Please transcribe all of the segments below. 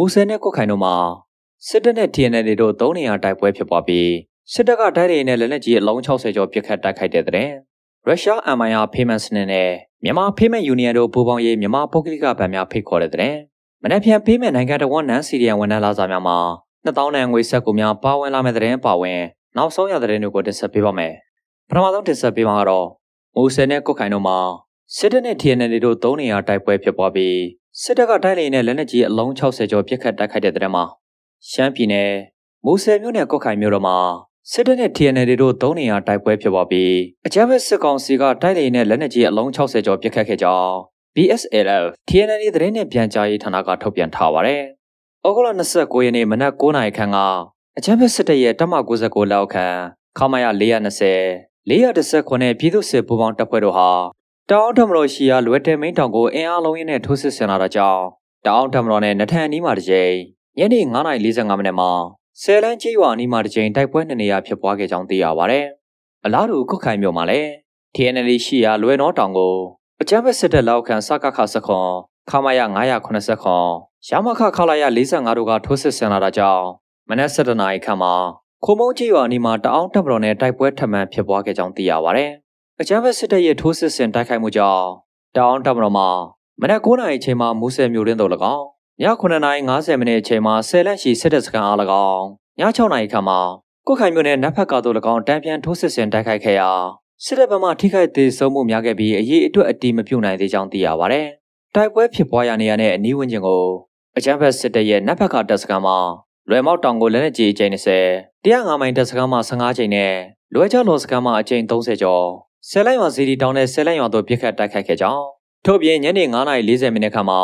မူဆယ်နဲ့ကုတ်ခိုင်တို့မှာစစ်တပ်နဲ့ TNL တို့သုံးနေရတိုက်ပွဲဖြစ်ပွားပြီးစစ်တပ်ကတိုက်တွေနဲ့လက်နက်ကြီးအလုံး60ကျော်ပစ်ခတ်တိုက်ခိုက်တဲ့တဲ့ရုရှား MIR Payment စနစ်နဲ့မြန်မာ Payment Union တို့ပူးပေါင်းရေးမြန်မာပုဂ္ဂလိကဗန်များဖိတ်ခေါ်တဲ့တဲ့မနေ့ပြန် Payment နိုင်ငံတော်ဝန်နန်းစီရီယံဝန်ထမ်းလာစားများမှာ2000တန်ငွေဆက်ကူများပါဝင်လာမဲ့တဲ့ပါဝင်နောက်ဆုံးရတဲ့တွေကိုတင်ဆက်ပေးပါမယ်ပထမဆုံးတင်ဆက်ပေးမှာကတော့မူဆယ်နဲ့ကုတ်ခိုင်တို့မှာစစ်တပ်နဲ့ TNL တို့သုံးနေရတိုက်ပွဲဖြစ်ပွားပြီး စစ်တပ်ကတိုက်လေနဲ့လက်နက်ကြီးအလုံး60ကျော်ပစ်ခတ်တိုက်ခိုက်တဲ့တဲ့မှာရှမ်းပြည်နယ်မူဆယ်မြို့နယ်ကုတ်ခိုင်မြို့တော်မှာစစ်တပ်နဲ့ TNL တို့သုံးနေရတိုက်ပွဲဖြစ်ပွားပြီးအကြမ်းဖက်စစ်ကောင်စီကတိုက်လေနဲ့လက်နက်ကြီးအလုံး60ကျော်ပစ်ခတ်ခဲ့ကြောင်း BSLF TNL သတင်းနဲ့ပြန်ကြားရေးဌာနကထုတ်ပြန်ထားပါတယ်။ဩဂုတ်လ29ရက်နေ့မနက်9:00နာရီခန့်ကအကြမ်းဖက်စစ်တပ်ရဲ့တပ်မ69လက်အောက်ခံခမာယ420 419ပြည်သူ့စစ်ပူးပေါင်းတပ်ဖွဲ့တို့ဟာ တောင်တမတော်ရှိရာလွယ်တဲမိန်တောင်ကိုအင်အားလုံးရင်းနဲ့ထိုးစစ်ဆင်လာတာကြောင့်တောင်တမတော်နဲ့နထန်အနီးမှာတစ်ကြိမ်ညနေ9:45မိနစ်မှာဆယ်လန်းကျေးရွာအနီးမှာတစ်ကြိမ်တိုက်ပွဲနှစ်နေရာဖြစ်ပွားခဲ့ကြောင်းသိရပါဗျ။အလားတူခုတ်ခိုင်မြို့မှာလည်း TNL ရှိရာလွယ်နောတောင်ကိုအကြမ်းဖက်စစ်တပ်လောက်ခံစကခစခွန်ခမာယ980ခွန်ရမခခလာယ45တို့ကထိုးစစ်ဆင်လာတာကြောင့်မနက်7:00နာရီခန့်မှာခုံမုံကြီးရွာနီမှာတအောင်းတပ်မတော်နဲ့တိုက်ပွဲထပ်မံဖြစ်ပွားခဲ့ကြောင်းသိရပါဗျ။ အကြမ်းဖက်စစ်တပ်ရဲ့ထိုးစစ်ဆင်တိုက်ခိုက်မှုကြောင့်တအောင်းတပ်မတော်မှာမနက်9:00နာရီအချိန်မှာမူဆယ်မြို့တွင်တို့၎င်းည9:50မိနစ်အချိန်မှာဆယ်လန့်ရှိစစ်တပ်စခန်းအား၎င်းည6:00နာရီခန့်မှာကုတ်ခိုင်မြို့နယ်နတ်ဖက်ကာတို့၎င်းတန်ပြန်ထိုးစစ်ဆင်တိုက်ခိုက်ခဲ့ရာစစ်တပ်ဘက်မှထိခိုက်သေးဆုံးမှုများခဲ့ပြီးအရေးအတွက်အတီးမပြုတ်နိုင်သေးကြောင်းသိရပါဗျ။တိုက်ပွဲဖြစ်ပွားရနေရတဲ့အနီးဝန်းကျင်ကိုအကြမ်းဖက်စစ်တပ်ရဲ့နတ်ဖက်ကာတပ်စခန်းမှာလွယ်မောက်တောင်ကိုလက်နက်ကြီးအကြိမ်20 105မိုင်တပ်စခန်းမှာ15ကြိမ်နဲ့လွယ်ချလော်စခန်းမှာအကြိမ်30ကျော် ဆယ်လိုက်ရွာစီဒီတောင်နဲ့ဆယ်လိုက်ရွာတို့ပြစ်ခတ်တိုက်ခိုက်ခဲ့ကြောင်းထို့ပြင်ညနေ9:40မိနစ်ခန့်မှာ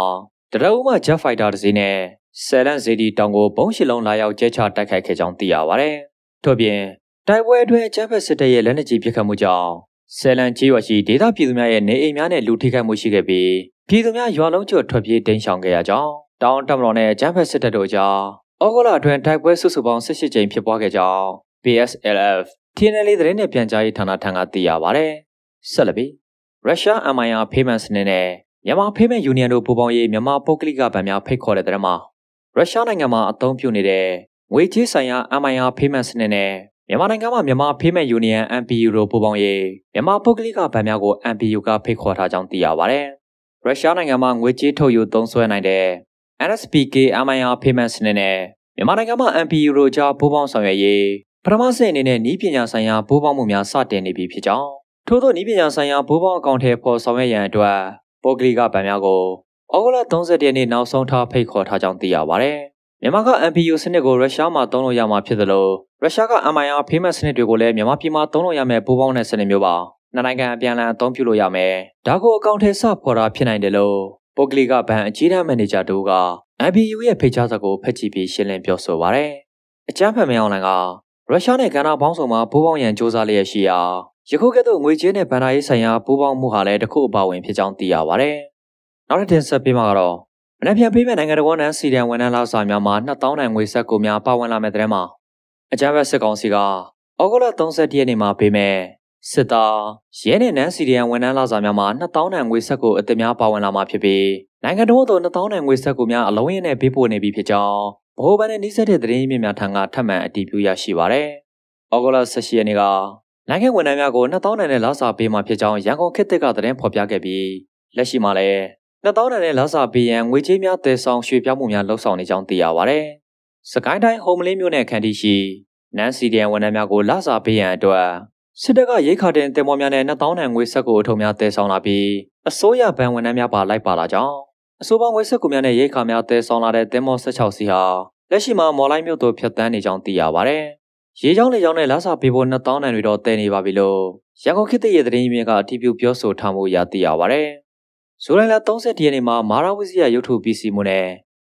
တရအုပ်မှ Jet Fighter တစ်စီးနဲ့ဆယ်လန့်စီဒီတောင်ကိုဘုံးရှစ်လုံးလာရောက်ကျဲချတိုက်ခိုက်ခဲ့ကြောင်းသိရပါဗျ။ထို့ပြင်တိုက်ပွဲအတွင်းကျန်းဖက်စစ်တပ်ရဲ့လက်နက်ကြီးပစ်ခတ်မှုကြောင့်ဆယ်လန်ကြီးရွာရှိဒေသပြည်သူများရဲ့နေအိမ်များနဲ့လူထိခိုက်မှုရှိခဲ့ပြီးပြည်သူများရွာလုံးကျွတ်ထွက်ပြေးတိမ်းရှောင်ခဲ့ရကြောင်းတောင်တပ်မတော်နဲ့ကျန်းဖက်စစ်တပ်တို့ကြားဩဂုတ်လအတွင်းတိုက်ပွဲစုစုပေါင်း18ကြိမ်ဖြစ်ပွားခဲ့ကြောင်း PSLF TNL သတင်းနဲ့ပြန်ကြားရေးဌာနထံကသိရပါဗျ။ဆက်လက်ပြီးရုရှား MIR Payment စနစ်နဲ့မြန်မာ Payment Union တို့ပူးပေါင်းရေးမြန်မာပုဂ္ဂလိကဗန်များဖိတ်ခေါ်တဲ့တဲ့မှာရုရှားနိုင်ငံမှာအသုံးပြုနေတဲ့ငွေကြေးဆိုင်ရာ MIR Payment စနစ်နဲ့မြန်မာနိုင်ငံမှာမြန်မာ Payment Union MPU တို့ပူးပေါင်းရေးမြန်မာပုဂ္ဂလိကဗန်များကို MPU ကဖိတ်ခေါ်ထားကြောင်းသိရပါဗျ။ရုရှားနိုင်ငံမှာငွေကြေးထုတ်ယူသုံးစွဲနိုင်တဲ့ NSPK MIR Payment စနစ်နဲ့မြန်မာနိုင်ငံမှာ MPU တို့ကြားပူးပေါင်းဆောင်ရွက်ရေး ပထမဆင့်အနေနဲ့ဤပညာဆိုင်ရာပူးပေါင်းမှုများစတင်နေပြီဖြစ်ကြောင်းထို့သောဤပညာဆိုင်ရာပူးပေါင်းအကောင့်ထဲပေါ်ဆောင်ရွက်ရန်အတွက်ပုဂ္ဂလိကဗန်များကိုဩဂုတ်လ30ရက်နေ့နောက်ဆုံးထားဖိတ်ခေါ်ထားကြောင်းသိရပါဗျ။မြန်မာက MPU စနစ်ကိုရုရှားမှာသုံးလို့ရမှာဖြစ်သလိုရုရှားက MIR payment စနစ်တွေကိုလည်းမြန်မာပြည်မှာသုံးလို့ရမယ်ပူးပေါင်းတဲ့စနစ်မျိုးပါ။နှစ်နိုင်ငံအပြန်အလှန်အသုံးပြုလို့ရမယ်။ဒါကိုအကောင့်ထဲစဖော်တာဖြစ်နိုင်တယ်လို့ပုဂ္ဂလိကဘဏ်အကြီးတန်းမန်နေဂျာတူက MPU ရဲ့ဖိတ်ကြားစာကိုဖတ်ကြည့်ပြီးရှင်းလင်းပြောဆိုပါရယ်။အကြမ်းဖက်မင်းအောင်လိုင်က ရုရှားနဲ့ကဏ္ဍပေါင်းစုံမှာပူးပေါင်းရန်စ조사လျက်ရှိရာယခုကဲ့သို့ငွေကြေးနဲ့ဗန်ဒါရေးဆိုင်ရာပူးပေါင်းမှုဟာလည်းတစ်ခုအပါဝင်ဖြစ်ကြောင်းသိရပါရယ်။နောက်တစ်တင်ဆက်ပေးမှာကတော့မနက်ဖြန်ပေးမဲ့နိုင်ငံတော်ဝန်ထမ်းစီဒံဝန်ထမ်းလောက်စာများမှာ2000တန်ငွေဆက်ကိုများပါဝင်လာမဲ့တဲ့မှာအကြမ်းဖက်စစ်ကောင်စီကဩဂုတ်လ31ရက်နေ့မှာပေးမဲ့စစ်သားရဲနဲ့နန်းစီဒီယန်ဝန်ထမ်းလာစာများမှာ2000တန်ငွေဆက်ကိုအစ်များပါဝင်လာမှာဖြစ်ပြီးနိုင်ငံတော်သို့2000တန်ငွေဆက်ကိုများအလုံးရင်းနဲ့ပေးပို့နေပြီဖြစ်ကြောင်း ဗဟိုဘဏ်နဲ့နှိစက်တဲ့သတင်းမြင့်များထံကထပ်မံအတည်ပြုရရှိပါရယ်။ဩဂုတ်လ18ရက်နေ့ကနိုင်ငံဝန်ထမ်းများကို2000တန်နဲ့လာစာပေးမှာဖြစ်ကြောင်းရန်ကုန်ခေတ်သစ်ကသတင်းဖော်ပြခဲ့ပြီးလက်ရှိမှာလည်း2000တန်နဲ့လာစာပေးရန်ငွေကြေးများတည်ဆောင်ရွှေ့ပြောင်းမှုများလှုပ်ဆောင်နေကြောင်းသိရပါရယ်။စကိုင်းတိုင်းဟုံမလင်းမြို့နယ်ခန္တီရှိနန်းစီဒီယန်ဝန်ထမ်းများကိုလာစာပေးရန်အတွက်စစ်တပ်ကရိတ်ခါတင်တင်မောများနဲ့2000တန်ငွေဆက်ကိုအထုံများတည်ဆောင်လာပြီးအစိုးရဘဏ်ဝန်ထမ်းများပါလိုက်ပါလာကြောင်း အဆိုပါငွေဆက်ကူများနဲ့ရိတ်ခါများတည်ဆောင်လာတဲ့တင်မော16စီဟာလက်ရှိမှာမော်လိုက်မြို့သို့ဖြတ်တန်းနေကြောင်းသိရပါဗျ။ရေချောင်းလေချောင်းနဲ့လာစာပေးဖို့2000တန်တွေတော့တည်နေပါပြီလို့ရန်ကုန်ခေတ်တရဲ့သတင်းမြင်ကအတည်ပြုပြောဆိုထားမှုရသိရပါဗျ။ဇူလိုင်လ30ရက်နေ့မှာမာရာဝစီယရုပ်ထုပစ္စည်းမှုနဲ့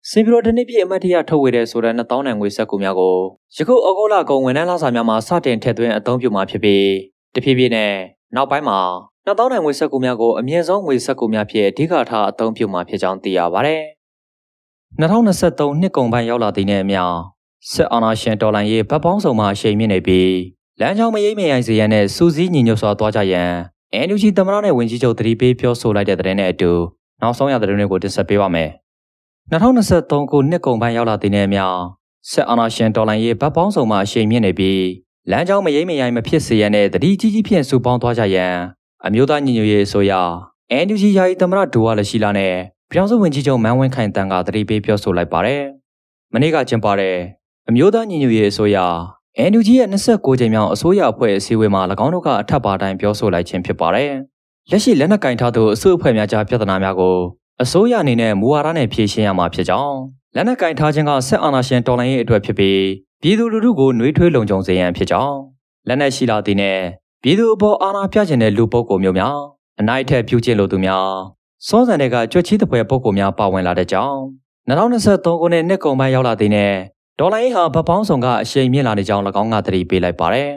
စင်ပရိုတနစ်ပြည့်အမတ်တရထုတ်ဝေတဲ့ဆိုတဲ့2000တန်ငွေဆက်ကူများကိုယခုဩဂုတ်လကုန်ဝန်ထမ်းလာစာများမှာစတင်ထည့်သွင်းအသုံးပြုမှာဖြစ်ပြီးတဖြည်းဖြည်းနဲ့နောက်ပိုင်းမှာ 2000တန်ငွေဆက်ကူများကိုအမြင့်ဆုံးငွေဆက်ကူများဖြင့်အဓိကထားအသုံးပြုမှာဖြစ်ကြောင်းသိရပါတယ်။2023နှစ်ကုန်ပိုင်းရောက်လာတဲ့နဲ့အမျှစစ်အာဏာရှင်တော်လှန်ရေးဗတ်ပေါင်းဆောင်မှာအရှိန်မြင့်နေပြီးလမ်းကြောင်းမရိမ့်မရိုင်စေရန်နဲ့စူးစီးညီညွတ်စွာသွားကြရန် NUG သမရနဲ့ဝင်ကြီးချုပ်တတိပေးပြောဆိုလိုက်တဲ့တဲ့နဲ့အတူနောက်ဆုံးရတဲ့တွေကိုတင်ဆက်ပေးပါမယ်။2023ခုနှစ်ကုန်ပိုင်းရောက်လာတဲ့နေ့မြဆက်အာဏာရှင်တော်လှန်ရေးဗတ်ပေါင်းစုံမှအရှိန်မြင့်နေပြီးလမ်းကြောင်းမရိမ့်မရိုင်မဖြစ်စေရတဲ့တတိကြီးကြီးဖြင့်စုပေါင်းသွားကြရန် အမျိုးသားညီညွတ်ရေးအစိုးရ NUG ယာယီသမ္မတဒူဝါလရှိလာနဲ့ပြောင်းစုဝင်ကြီးချုပ်မန်းဝင်းခိုင်တန်းကတတိပေးပြောဆိုလိုက်ပါတယ်။မနေ့ကကျင်းပတဲ့အမျိုးသားညီညွတ်ရေးအစိုးရ NUG ရဲ့29ကြိမ်မြောက်အစိုးရအဖွဲ့အစည်းအဝေးမှာ၎င်းတို့ကအထက်ပါတိုင်းပြောဆိုလိုက်ခြင်းဖြစ်ပါတယ်။လက်ရှိလက်နက်ကင်ထားသူအစိုးအဖွဲ့များကြားပြဿနာများကိုအစိုးရအနေနဲ့မူဝါဒနဲ့ဖြေရှင်းရမှာဖြစ်ကြောင်းလက်နက်ကင်ထားခြင်းကဆက်အာဏာရှင်တော်လှန်ရေးအတွက်ဖြစ်ပြီးပြည်သူလူထုကိုနှွေးထွေးလုံခြုံစေရန်ဖြစ်ကြောင်းလက်နက်ရှိလာသည်နဲ့ ပြည်သူအပေါ်အာဏာပြခြင်းတဲ့လူပုဂ္ဂိုလ်မျိုးများအနိုင်ထက်ပြုကျင့်လိုသူများစောစံတွေကကြွက်ချီးတဲ့ပွဲပုဂ္ဂိုလ်များပါဝင်လာတဲ့ကြောင်း2023ခုနှစ်နှစ်ကုန်ပိုင်းရောက်လာသည်နဲ့ဒေါ်လာရေးဟာဗပောင်းဆောင်ကအရှိန်မြင့်လာနေကြောင်း၎င်းကသတိပေးလိုက်ပါတယ်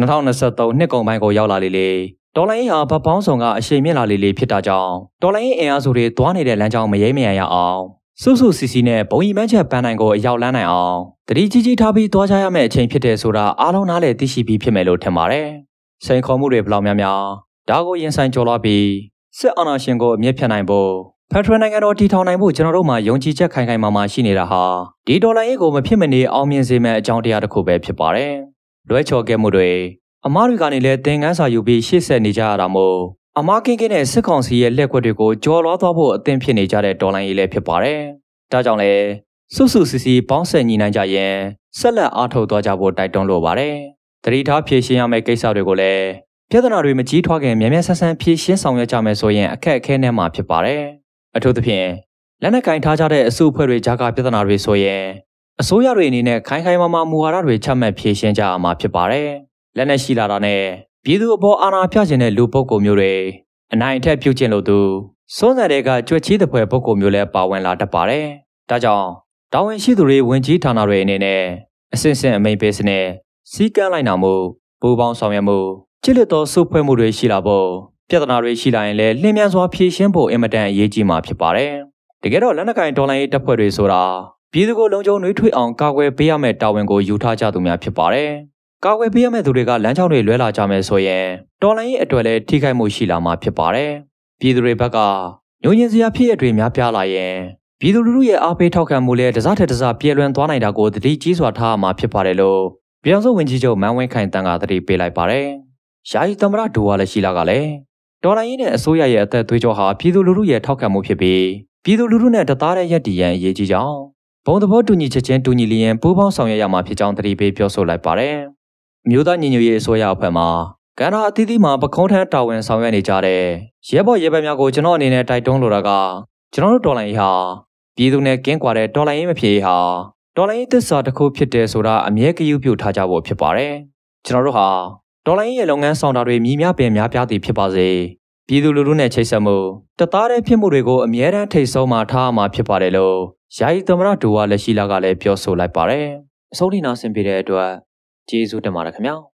2023နှစ်ကုန်ပိုင်းကိုရောက်လာလေလေဒေါ်လာရေးဟာဗပောင်းဆောင်ကအရှိန်မြင့်လာလေလေဖြစ်တာကြောင့်ဒေါ်လာရေးအင်အားစုတွေတွားနေတဲ့လမ်းကြောင်းမရိမ့်မရရအောင်စုစုစီစီနဲ့ဘုံရီမန်းချက်ပန်းနိုင်ကိုအရောက်လန်းနိုင်အောင်တတိကြီးကြီးထားပြီးတွားကြရမယ့်အချိန်ဖြစ်တဲ့ဆိုတာအားလုံးနားလည်သိရှိပြီးဖြစ်မယ်လို့ထင်ပါတယ်။ စိန်ခေါ်မှုတွေဘလောက်များများဒါကိုရင်ဆိုင်ကျော်လွှားပြီးစစ်အာဏာရှင်ကိုအမြင့်ဖြတ်နိုင်ဖို့ဖက်ဒရယ်နိုင်ငံတော်တည်ထောင်နိုင်ဖို့ကျွန်တော်တို့မှာယုံကြည်ချက်ခိုင်ခိုင်မာမာရှိနေတာဟာဒီဒေါ်လာရေးကိုမဖြစ်မနေအောင်မြင်စေမယ့်အကြောင်းတရားတစ်ခုပဲဖြစ်ပါတယ်။လွဲချော်ခဲ့မှုတွေအမားတွေကနေလည်းသင်ခန်းစာယူပြီးရှေ့ဆက်နေကြရတာမို့အမားကင်းကင်းနဲ့စစ်ကောင်စီရဲ့လက်ကွက်တွေကိုကြော်လွှားသွားဖို့အသင့်ဖြစ်နေကြတဲ့ဒေါ်လာရေးလည်းဖြစ်ပါတယ်။ဒါကြောင့်လည်းစုစုစီစီပေါင်းဆက်ညီနိုင်ကြရင်ဆက်လက်အားထုတ်သွားကြဖို့တိုက်တွန်းလိုပါတယ်။ တတိထားဖြည့်ရှင်းရမယ့်ကိစ္စတွေကိုလည်းပြဿနာတွေမကြီးထွားခင်မြန်မြန်ဆန်းဆန်းဖြည့်ရှင်းဆောင်ရွက်ကြမယ်ဆိုရင်အခက်အခဲနဲ့မှဖြစ်ပါတယ်။အထူးသဖြင့်လက်နက်ကင်ထားကြတဲ့အစုအဖွဲ့တွေကြားကပြဿနာတွေဆိုရင်အစိုးရတွေအနေနဲ့ခိုင်ခိုင်မာမာမူဝါဒတွေချမှတ်ဖြည့်ရှင်းကြရမှာဖြစ်ပါတယ်။လက်နက်ရှိလာတာနဲ့ပြည်သူအပေါ်အာဏာပြခြင်းတဲ့လူပုဂ္ဂိုလ်မျိုးတွေအနိုင်အထက်ပြုကျင့်လို့သူစွန်းစံတွေကကြွက်ချီးတဲ့ဖွဲ့ပုဂ္ဂိုလ်မျိုးလည်းပါဝင်လာတတ်ပါတယ်။ဒါကြောင့်တာဝန်ရှိသူတွေဝင်ကြီးဌာနတွေအနေနဲ့အစစ်စစ်အမိန်ပေးစနစ် စီကမ်းလိုက်နာမှုပူးပေါင်းဆောင်ရွက်မှုချစ်လက်သောစုဖွဲ့မှုတွေရှိလာဖို့ပြဿနာတွေရှိလာရင်လည်းလျင်မြန်စွာဖြေရှင်းဖို့အင်မတန်အရေးကြီးမှာဖြစ်ပါတယ်။တကယ်တော့လက်နက်ကင်ဒေါ်လာရေးတပ်ဖွဲ့တွေဆိုတာပြည်သူကိုလုံခြုံနှွေးထွေးအောင်ကာကွယ်ပေးရမယ့်တာဝန်ကိုယူထားကြသူများဖြစ်ပါတယ်။ကာကွယ်ပေးရမယ့်သူတွေကလမ်းကြောင်းတွေလွဲလာကြမယ်ဆိုရင်ဒေါ်လာရေးအတွက်လည်းထိခိုက်မှုရှိလာမှာဖြစ်ပါတယ်။ပြည်သူတွေဘက်ကညှို့ညင်စရာဖြစ်ရတွေများပြားလာရင်ပြည်သူလူထုရဲ့အားပေးထောက်ခံမှုလည်းတစားထက်တစားပြည့်လွန်သွားနိုင်တာကိုသတိကြီးစွာထားရမှာဖြစ်ပါတယ်လို့ ပြောင်စုဝင်ကြီးချုပ်မန်းဝင်းခိုင်တန်းကသတိပေးလိုက်ပါတယ်။ယာယီသမ္မတဒူဝါလည်းရှိလာကလည်းဒေါ်လာရင်းနဲ့အစိုးရရဲ့အသက်သွေးကြောဟာပြည်သူလူထုရဲ့ထောက်ခံမှုဖြစ်ပြီးပြည်သူလူထုနဲ့တသားတည်းရက်တည်ရန်အရေးကြီးကြောင်းဘုံသဘောတူညီချက်ချင်းတူညီလျင်ပူးပေါင်းဆောင်ရွက်ရမှာဖြစ်ကြောင်းသတိပေးပြောဆိုလိုက်ပါတယ်။မြို့သားညီညွတ်ရေးအစိုးရအဖွဲ့မှကန္နာအသီးသီးမှာပခုံးထမ်းတာဝန်ဆောင်ရွက်နေကြတဲ့ရဲဘော်ရဲဘက်များကိုကျွန်တော်အနေနဲ့တိုက်တွန်းလိုတာကကျွန်တော်တို့တော်လိုင်းဟာပြည်သူနဲ့ကင်းကွာတဲ့တော်လိုင်းရေးမဖြစ်ဟာ တော်လိုင်းရေးသစ္စာတစ်ခုဖြစ်တယ်ဆိုတာအမြဲကယူပြုထားကြဖို့ဖြစ်ပါတယ်။ကျွန်တော်တို့ဟာတော်လိုင်းရဲ့လုပ်ငန်းဆောင်တာတွေမြည်များပင်များပြားသည်ဖြစ်ပါစေ။ပြည်သူလူထုနဲ့ချိတ်ဆက်မှုတသားတဲ့ဖြစ်မှုတွေကိုအမြဲတမ်းထိတ်ဆုံးမှထားမှာဖြစ်ပါတယ်လို့ယာယီသမရဒူဝါလက်ရှိလာကလည်းပြောဆိုလိုက်ပါတယ်။အစိုးရနာဆင်ပြတဲ့အတွက်ကျေးဇူးတင်ပါတယ်ခင်ဗျာ။